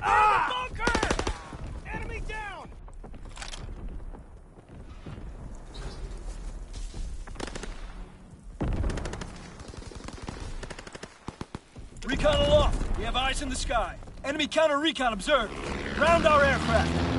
Bunker! Enemy down! Recon aloft. We have eyes in the sky. Enemy counter recon observed. Ground our aircraft.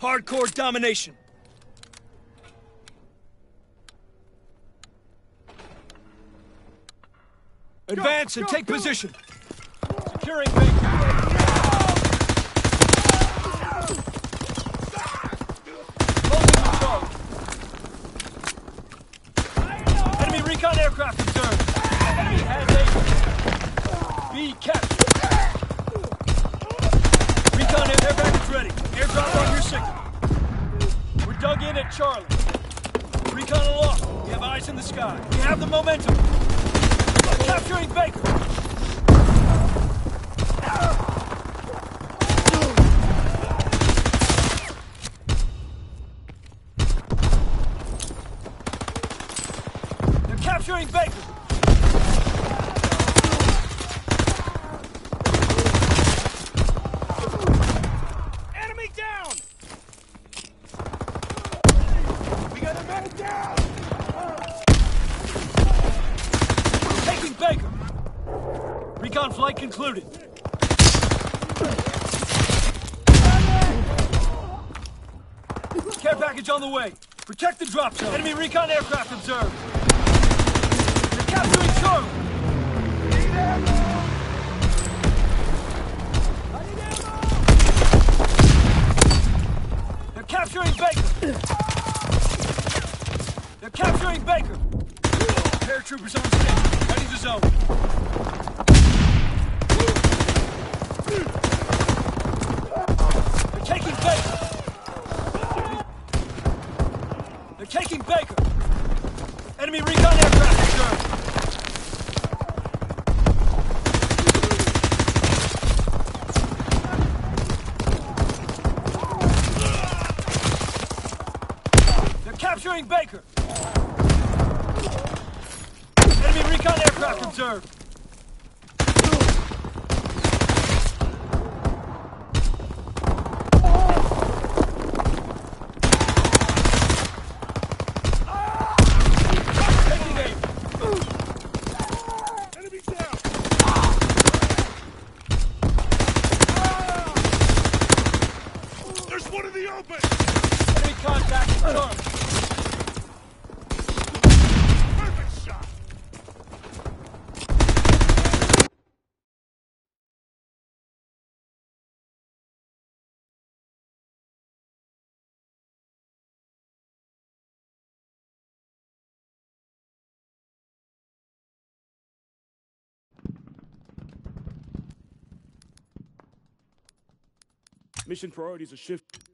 Hardcore domination. Advance and go, take go. position. Securing charge. Enemy recon aircraft observed. Enemy has A. B captured. Recon air, air package ready. Airdrop on your signal. We're at Charlie. Recon aloft. We have eyes in the sky. We have the momentum. Capturing Baker. They're capturing Baker. Enemy down! We got a man down! Taking Baker. Recon flight concluded. Care package on the way. Enemy recon aircraft taking Baker! Enemy recon aircraft! They're capturing Baker! Enemy recon aircraft observed! Taking aim! Enemy down! There's one in the open! Enemy contact confirmed! Perfect shot! Mission priorities are shift.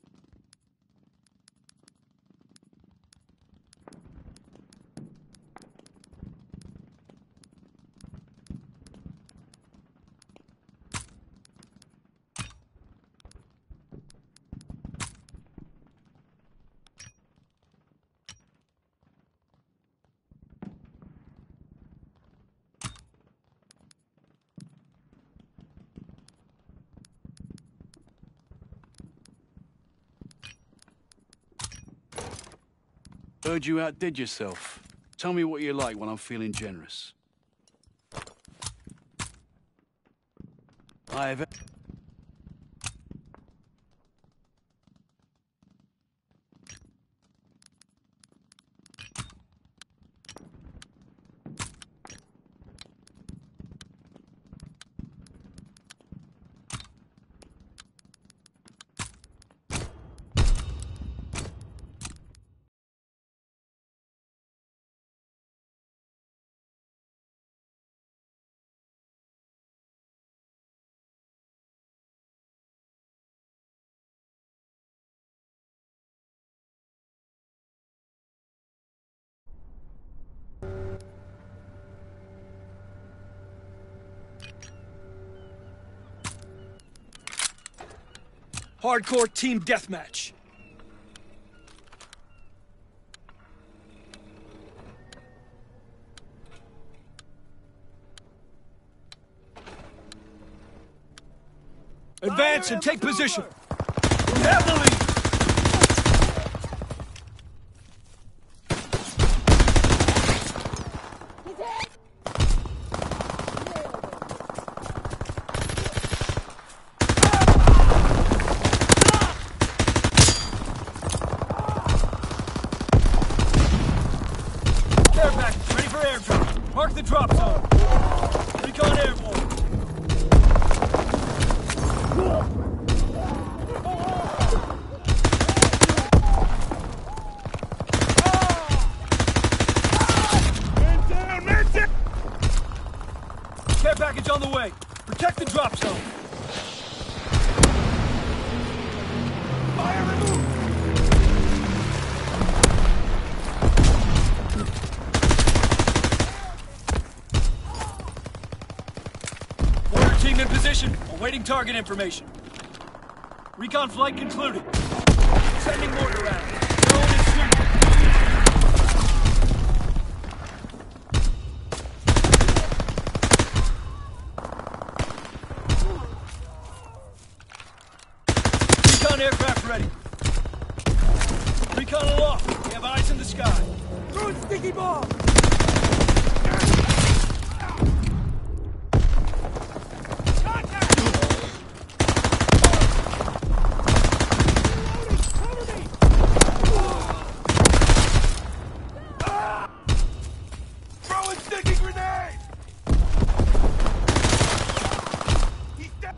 Heard you outdid yourself. Tell me what you're like when I'm feeling generous. I have. Hardcore team deathmatch. Advance and take position. We target information. Recon flight concluded. Sending mortar round. Drone is shooting. Recon aircraft ready. Recon aloft. We have eyes in the sky. Throwing sticky bomb! Contact! Reloading! Cover me! Ah! Throwing sticky grenade! He's dead!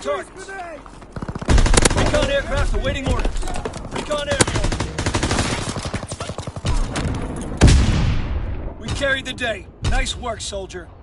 targets. Grenade! Recon aircraft awaiting orders. Recon airborne. We carried the day. Nice work, soldier.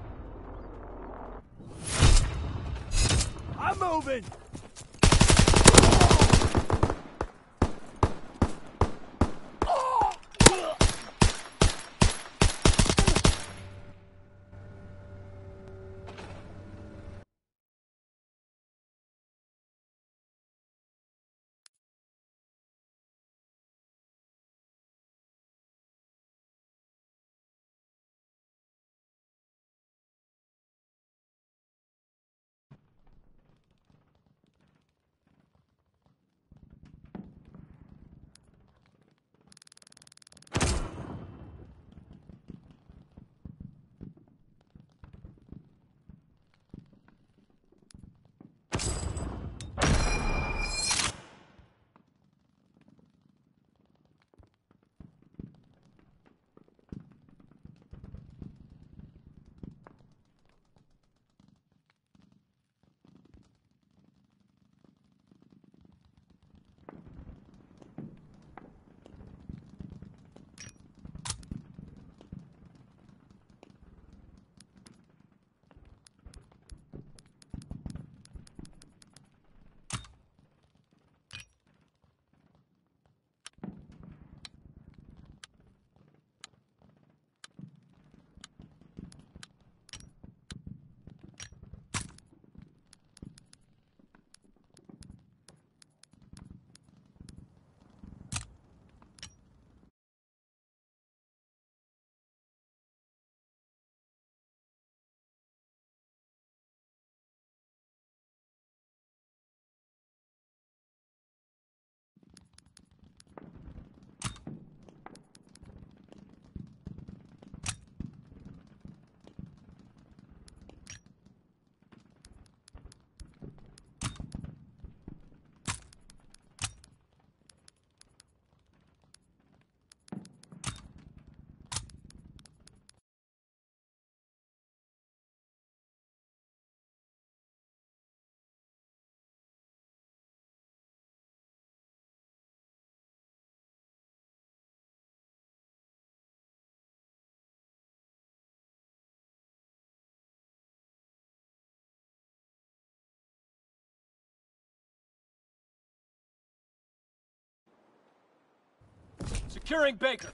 Securing Baker.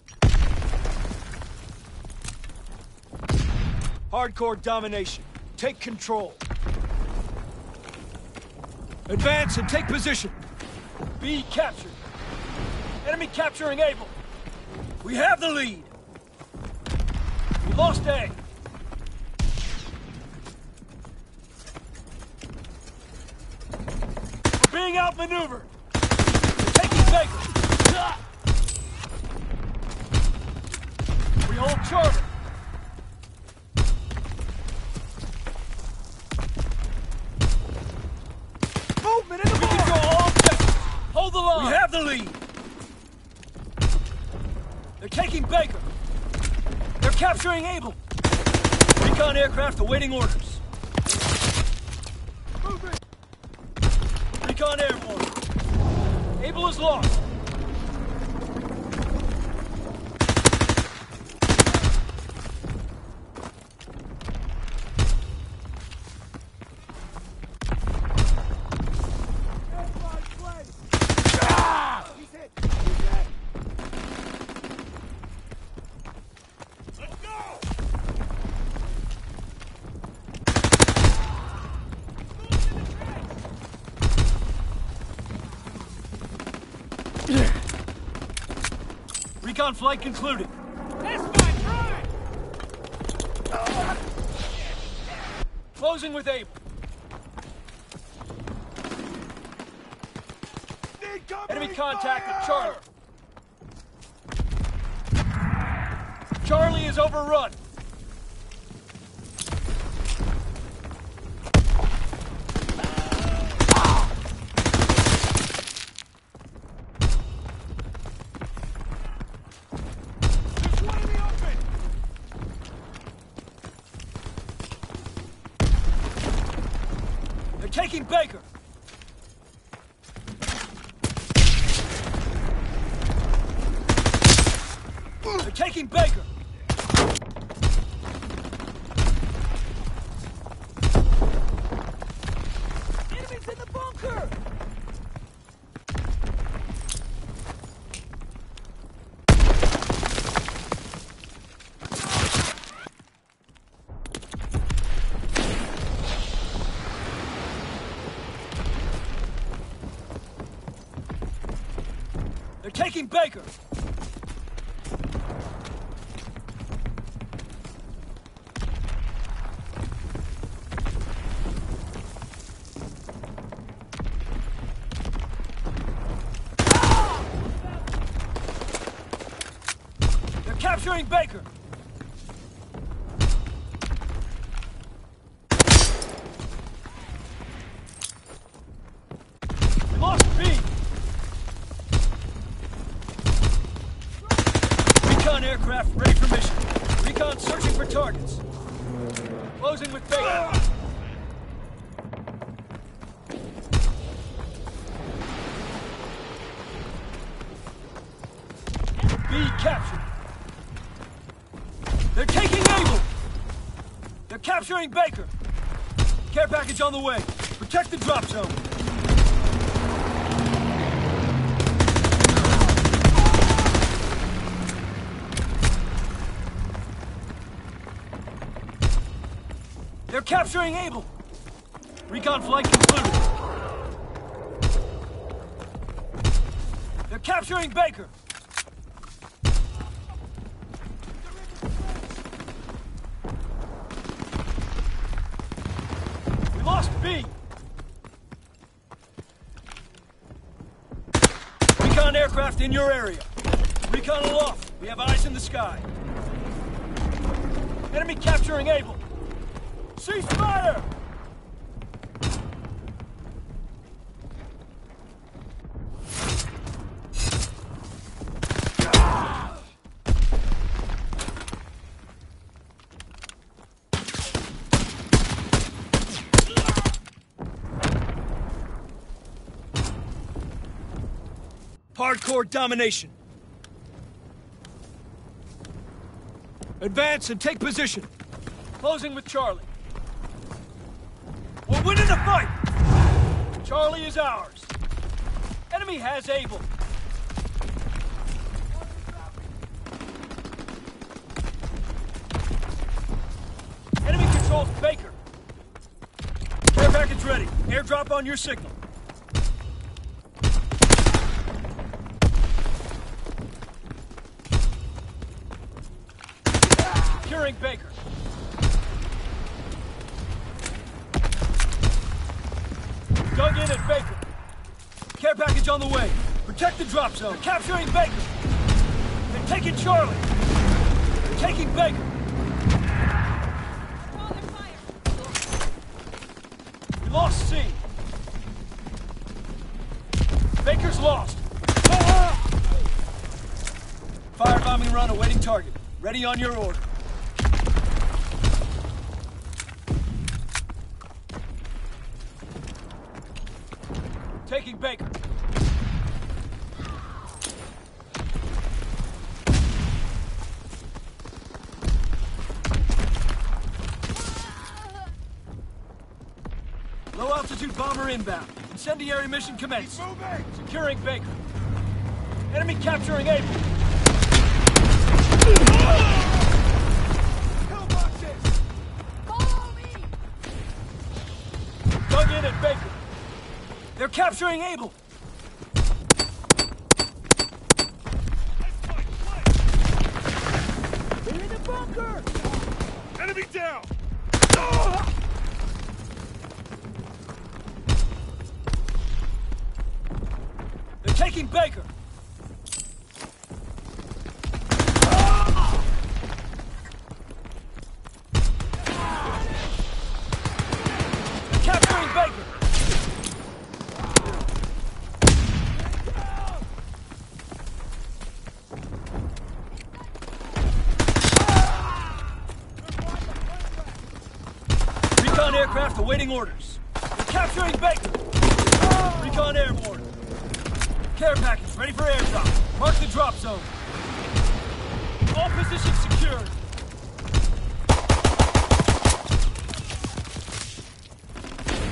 Hardcore domination. Take control. Advance and take position. B captured. Enemy capturing Able. We have the lead. We lost A. We're being outmaneuvered. Taking Baker. We hold Charlie. Movement in the We control all objectives. Hold the line. We have the lead. They're taking Baker. They're capturing Able. Recon aircraft awaiting orders. Moving! Recon airborne. Able is lost. Recon flight concluded. That's my pride! Closing with cover Enemy contact fire! Charlie. Charlie is overrun. There's one in the open! They're taking Baker. They're taking Baker. Enemies in the bunker! They're taking Baker. Ah! They're capturing Baker. Baker. Care package on the way. Protect the drop zone. They're capturing Able! Recon flight concluded. They're capturing Baker. We lost B. Recon aircraft in your area. Recon aloft. We have eyes in the sky. Enemy capturing Able. Cease fire! Hardcore domination. Advance and take position. Closing with Charlie. We're winning the fight! Charlie is ours. Enemy has Able. Enemy controls Baker. Care package ready. Airdrop on your signal. Securing Baker. Dug in at Baker. Care package on the way. Protect the drop zone. Capturing Baker. They're taking Charlie. They're taking Baker. We lost C. Baker's lost. Firebombing run awaiting target. Ready on your order. Taking Baker. Low altitude bomber inbound. Incendiary mission commenced. Securing Baker. Enemy capturing Able. Pillboxes! Follow me! Dug in at Baker. They're capturing Able. They're in the bunker! Enemy down! They're taking Baker. They're capturing Baker. Recon aircraft awaiting orders. They're capturing Baker. Recon airborne. Care package ready for airdrop. Mark the drop zone. All positions secured.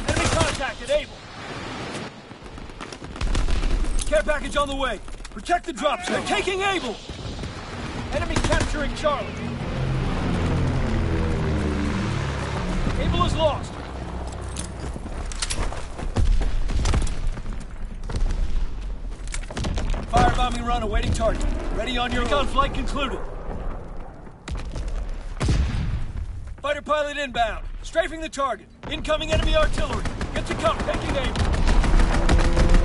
Enemy contact at Able. Care package on the way. Protect the drop zone. They're taking Able. Enemy capturing Charlie. Able is lost. Firebombing run awaiting target. Ready on your gun. Flight concluded. Fighter pilot inbound. Strafing the target. Incoming enemy artillery. Get to cover. Taking aim.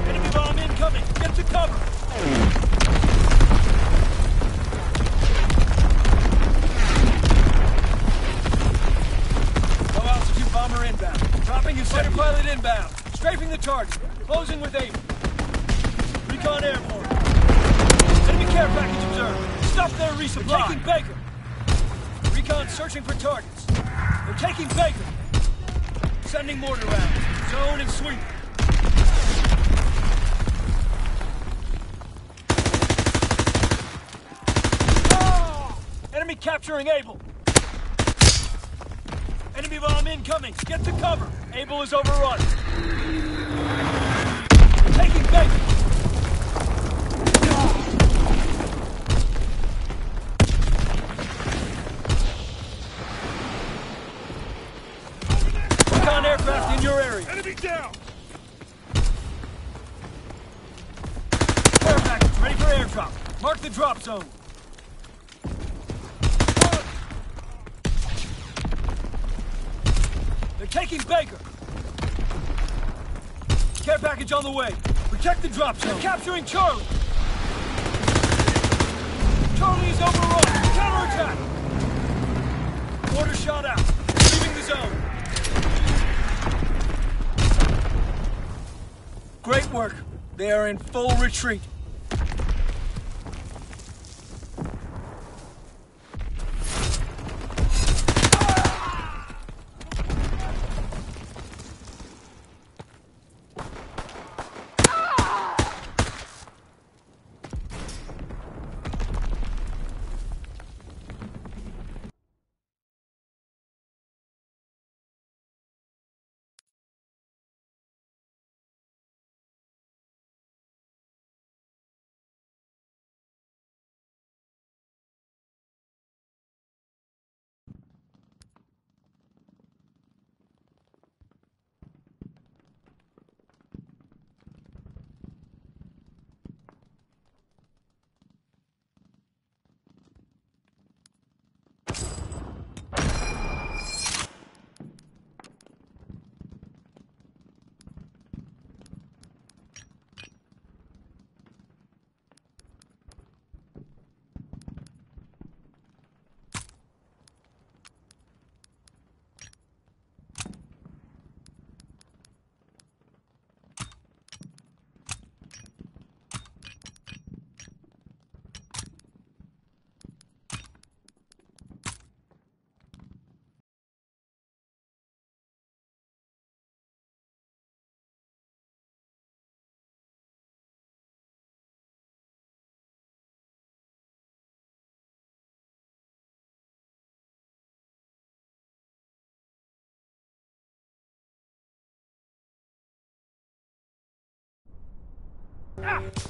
Enemy bomb incoming. Get to cover. Low altitude bomber inbound. Dropping his fighter pilot inbound. Strafing the target. Closing with aim. Recon airborne. Care package observed. Stop their resupply. They're taking Baker. Recon searching for targets. They're taking Baker. Sending mortar rounds. Zone and sweep. Ah! Enemy capturing Able. Enemy bomb incoming. Get to cover. Able is overrun. Taking Baker. Zone. They're taking Baker. Care package on the way. Protect the drop zone. They're capturing Charlie. Charlie is overrun. Counterattack. Order shot out. Leaving the zone. Great work. They are in full retreat.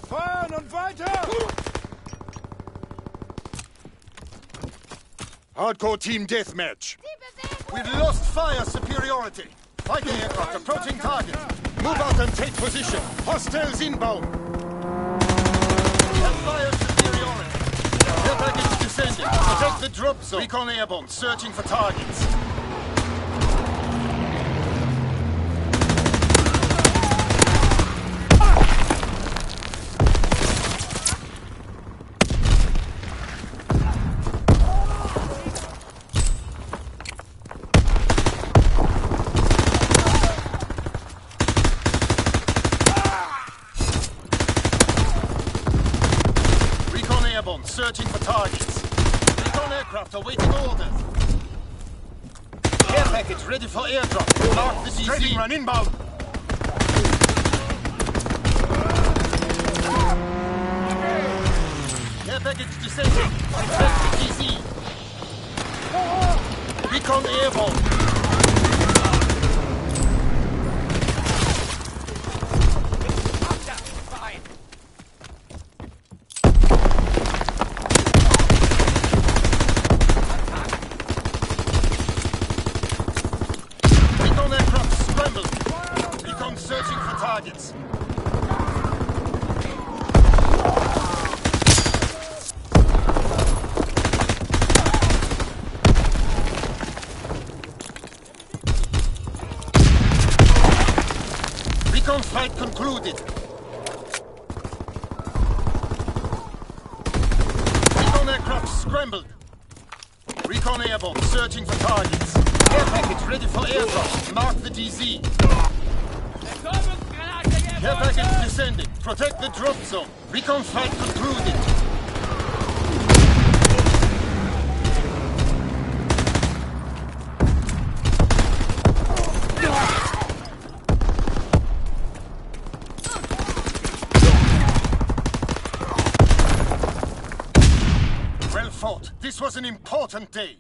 Fahren und weiter! Hardcore team deathmatch. We've lost fire superiority. Fighting aircraft approaching target. Move out and take position. Hostiles inbound. Fire superiority. Air package descending. Protect the drop zone. Recon airborne, searching for targets. It's an important day.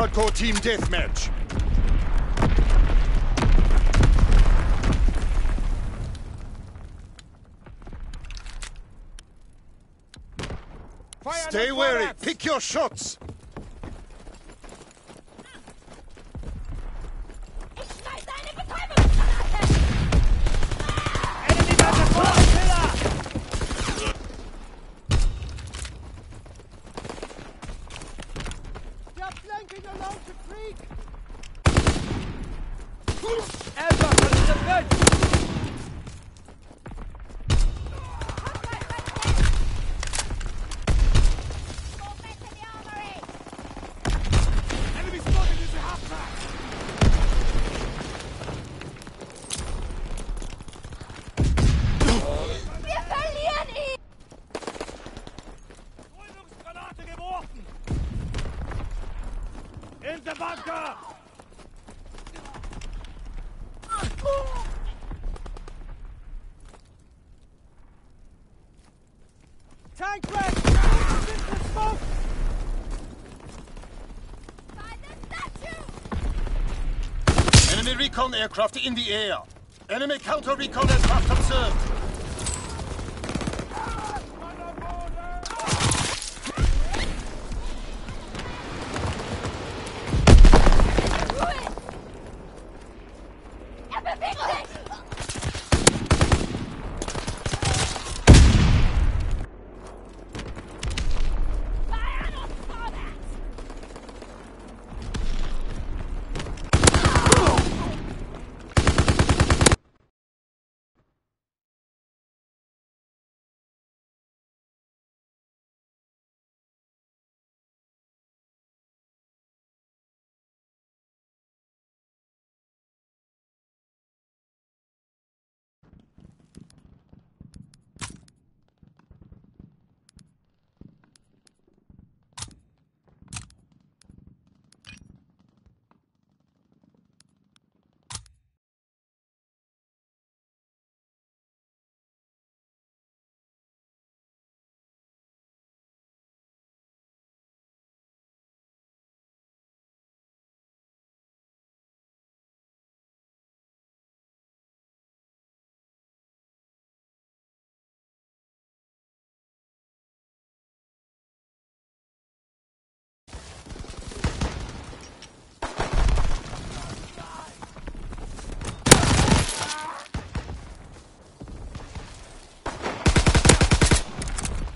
Hardcore team deathmatch. Stay wary. Pick your shots. Enemy recon aircraft in the air. Enemy counter recon aircraft observed.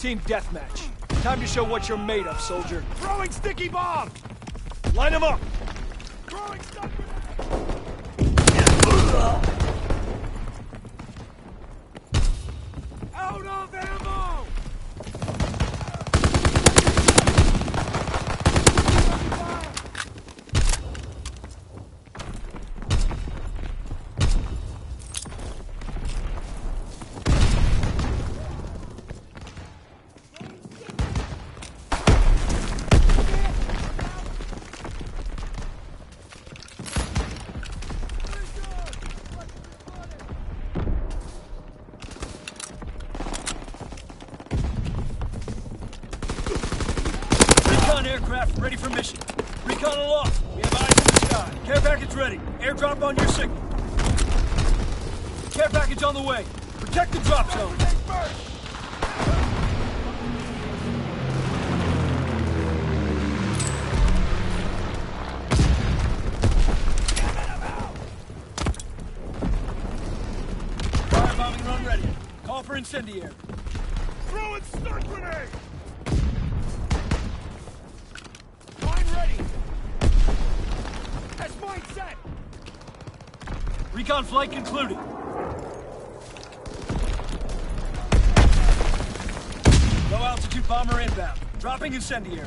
Team deathmatch. Time to show what you're made of, soldier. Throwing sticky bomb! Line them up. Throwing stun incendiary. Throwing stun grenade! Mine ready! That's mine set! Recon flight concluded. Low altitude bomber inbound. Dropping incendiary.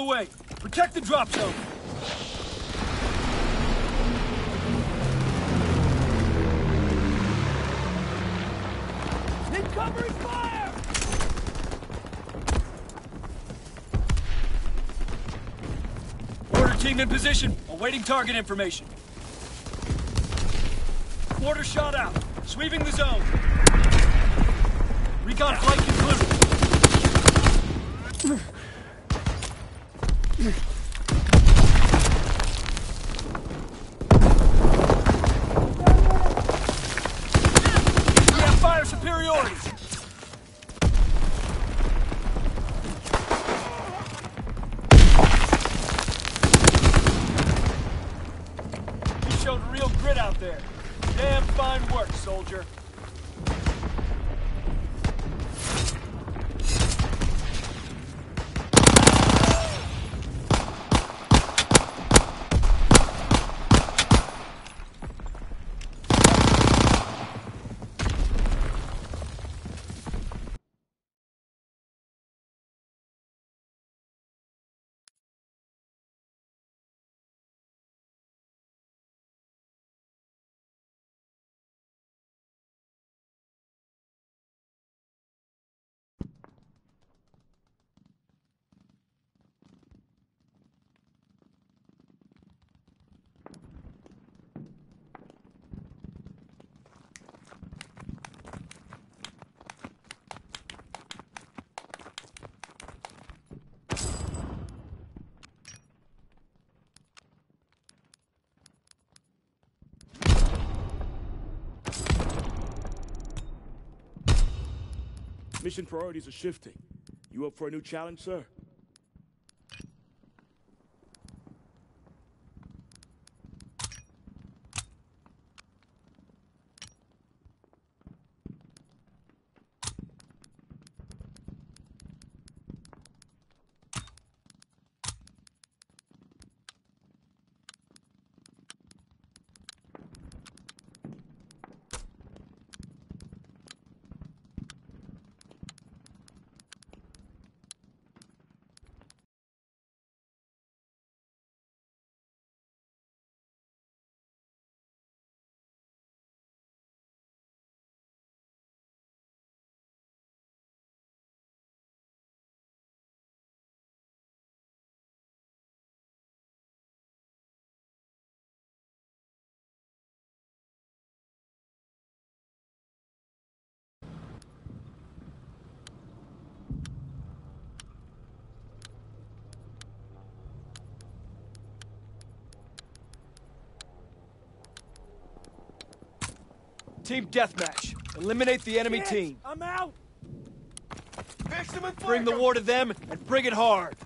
The way. Protect the drop zone. Need fire! Mortar team in position, awaiting target information. Mortar shot out, sweeping the zone. Recon flight concluded. We have fire superiority. You showed real grit out there. Damn fine work, soldier. Mission priorities are shifting. You up for a new challenge, sir? Team deathmatch. Eliminate the enemy team. I'm out! Fix them and Bring the war to them and bring it hard.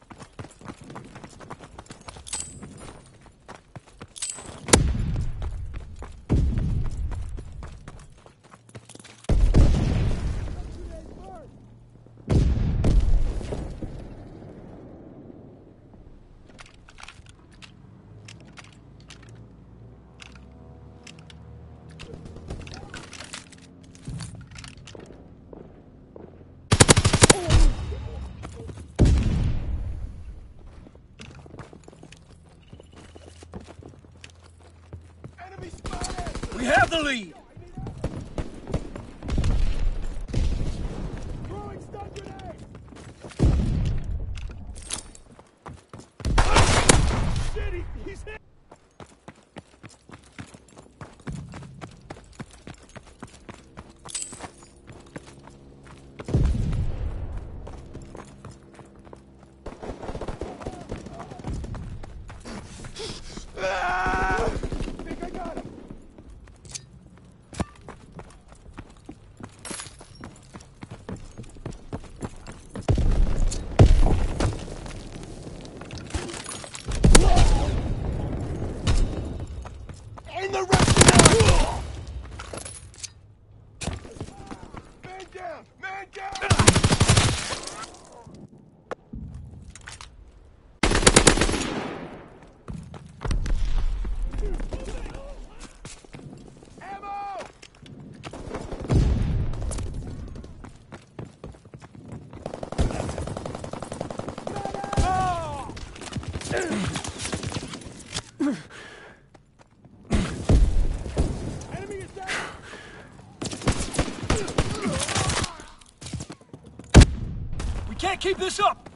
Keep this up!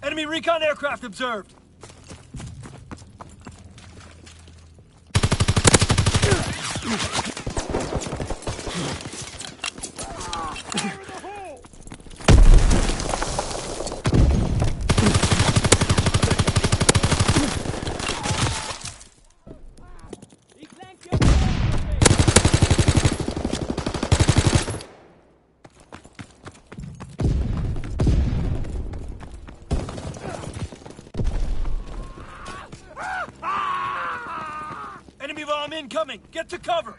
Enemy recon aircraft observed. Get to cover!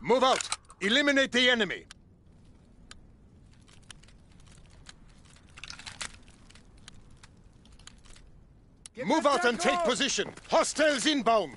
Move out! Eliminate the enemy! Get Move out and take position! Hostiles inbound!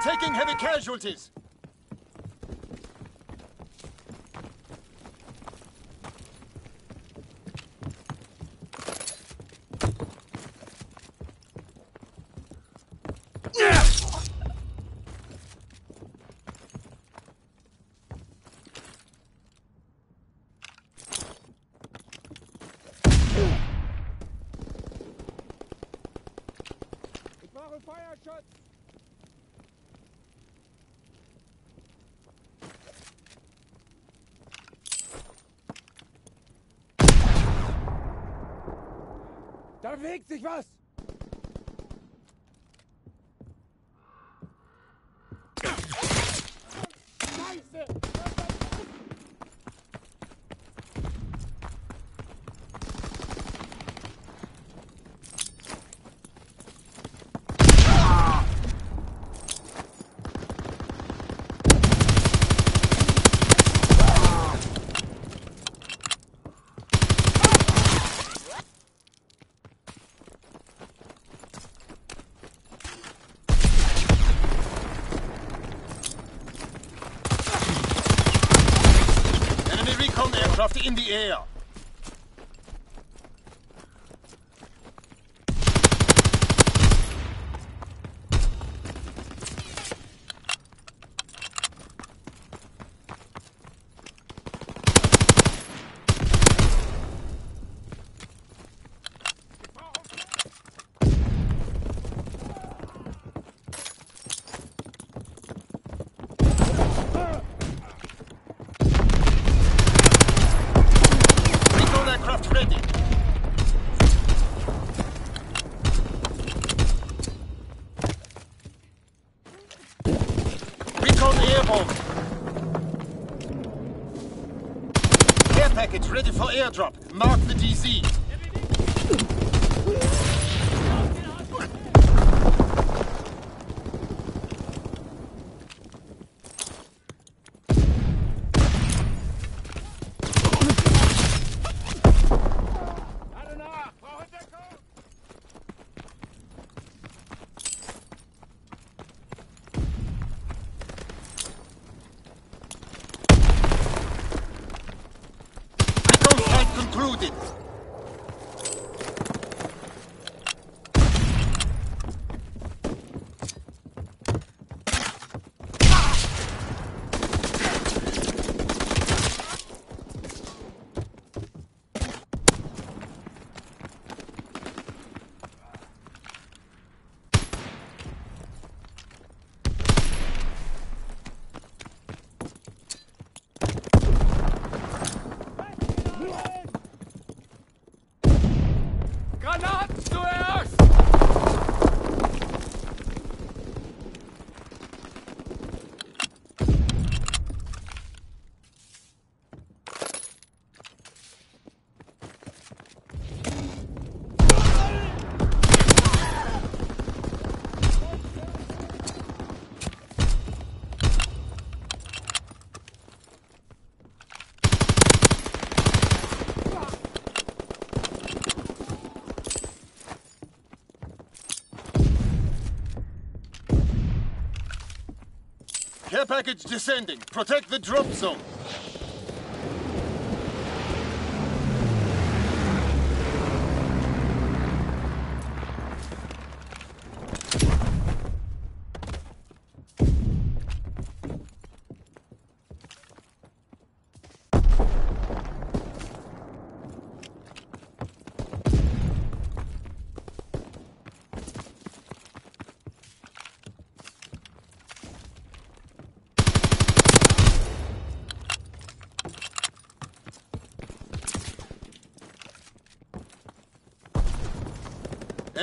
taking heavy casualties. Fire shots! Bewegt sich was! Mark flight concluded. Granaten zuerst! Care package descending. Protect the drop zone.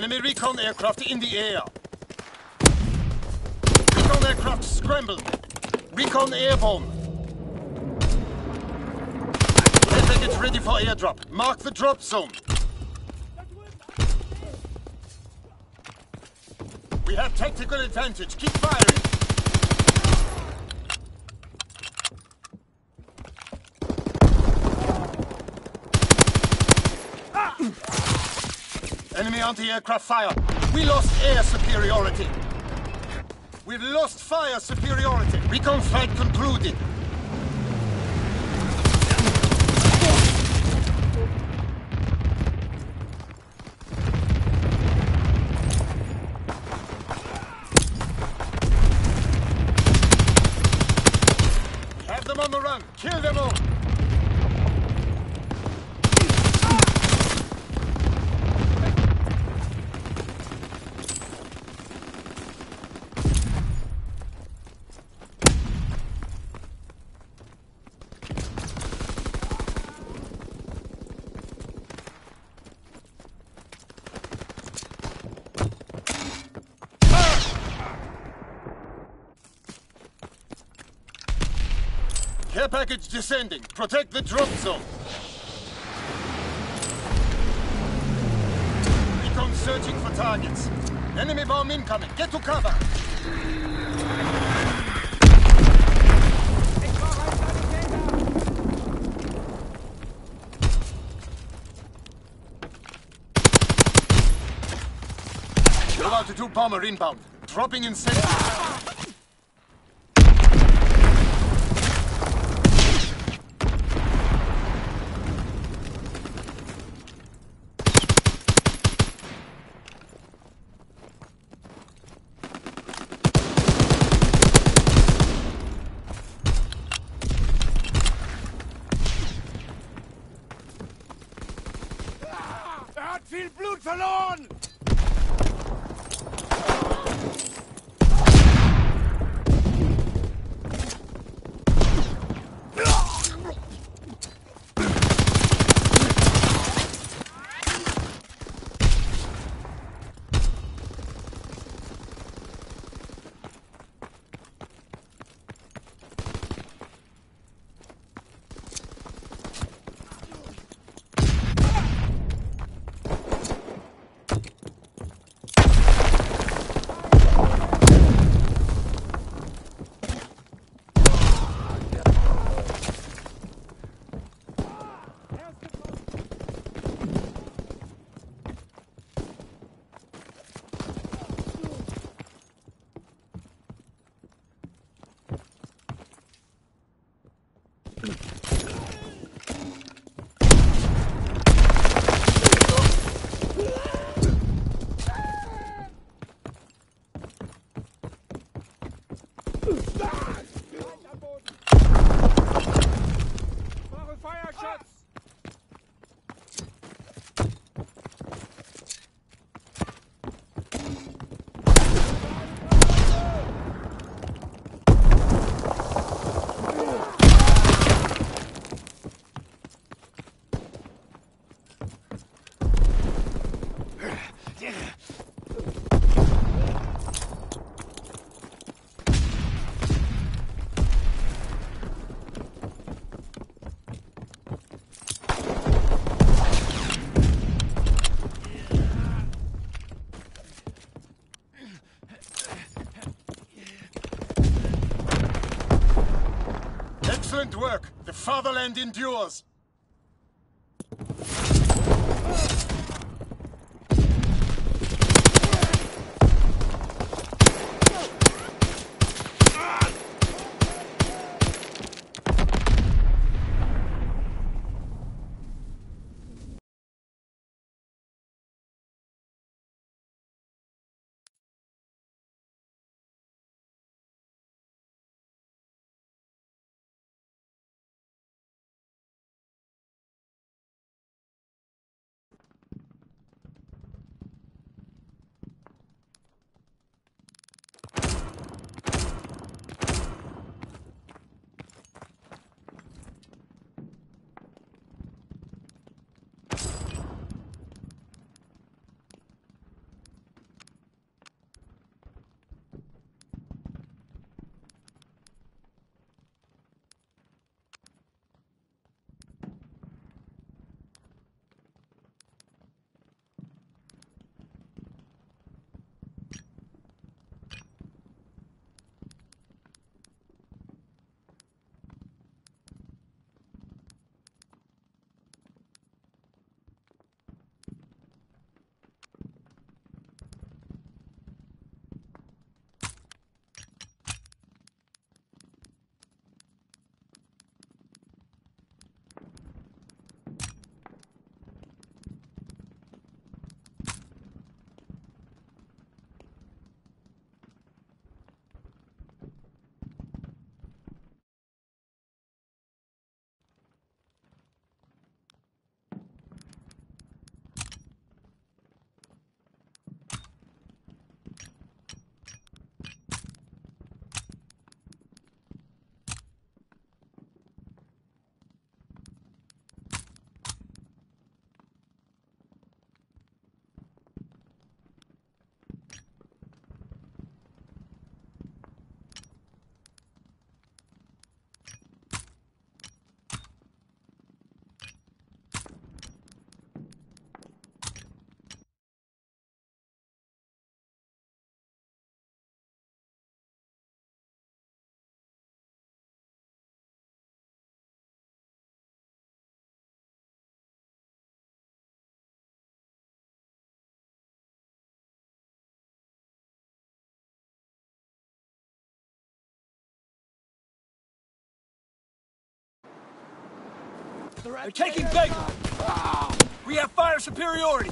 Enemy recon aircraft in the air. Recon aircraft scrambled. Recon airborne. Care package ready for airdrop. Mark the drop zone. We have tactical advantage. Keep firing. Enemy anti-aircraft fire. We lost air superiority. We've lost fire superiority. Recon flight concluded. Have them on the run. Kill them all. Care package descending. Protect the drop zone. Recon searching for targets. Enemy bomb incoming. Get to cover. Ich brauche einen out to two bomber inbound. Dropping incendiary. Fatherland endures. They're taking Baker. We have fire superiority.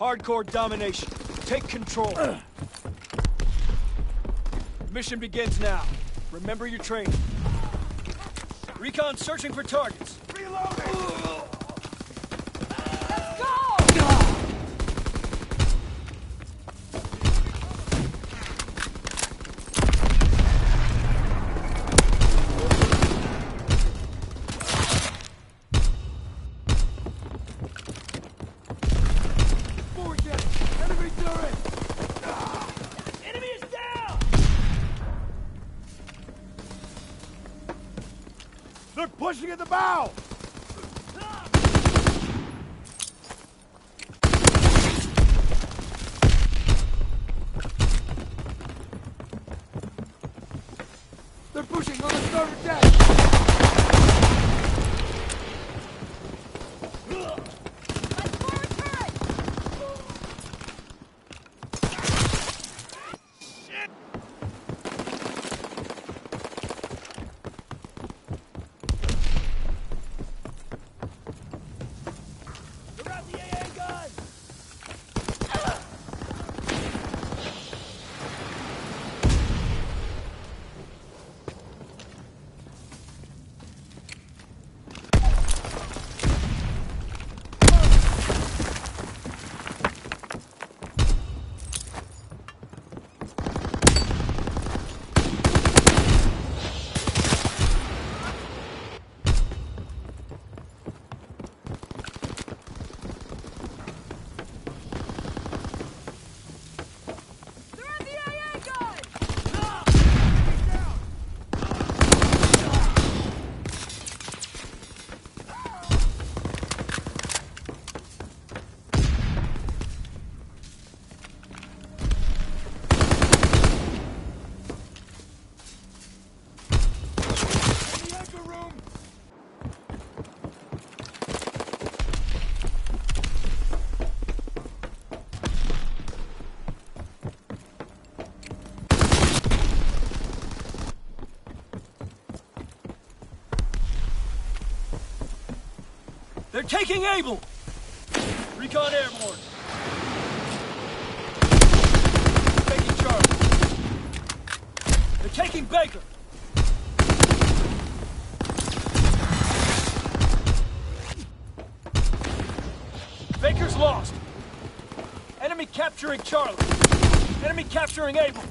Hardcore domination. Take control. Mission begins now. Remember your training. Recon searching for targets. Forward, taking Able! Recon airborne. Taking Charlie. They're taking Baker. Baker's lost. Enemy capturing Charlie. Enemy capturing Able.